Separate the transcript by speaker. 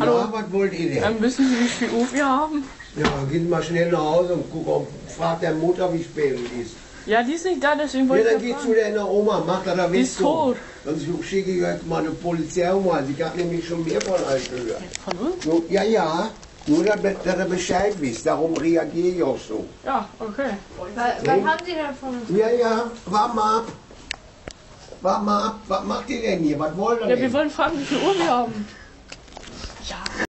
Speaker 1: Hallo.
Speaker 2: Ja, was wollt ihr denn?
Speaker 1: Ähm, wissen Sie, wie viel Uhr wir haben?
Speaker 2: Ja, geht mal schnell nach Hause und guck, ob, frag der Mutter, wie spät es ist.
Speaker 1: Ja, die ist nicht da, deswegen
Speaker 2: Ja,
Speaker 1: wollte
Speaker 2: dann
Speaker 1: ich
Speaker 2: geh
Speaker 1: ja
Speaker 2: zu
Speaker 1: fragen.
Speaker 2: deiner Oma, mach da da
Speaker 1: Die ist tot.
Speaker 2: Sonst schicke ich jetzt mal eine Polizeioma. Sie hat nämlich schon mehr von euch gehört.
Speaker 1: Von uns?
Speaker 2: So, ja, ja, nur damit dass ihr Bescheid wisst. Darum reagiere ich auch so.
Speaker 1: Ja, okay.
Speaker 3: Was, was haben Sie denn von uns?
Speaker 2: Ja, ja, warte mal ab. Warte mal ab. Was macht ihr denn hier? Was wollt ihr
Speaker 1: Ja,
Speaker 2: denn?
Speaker 1: wir wollen fragen, wie viel Uhr wir haben.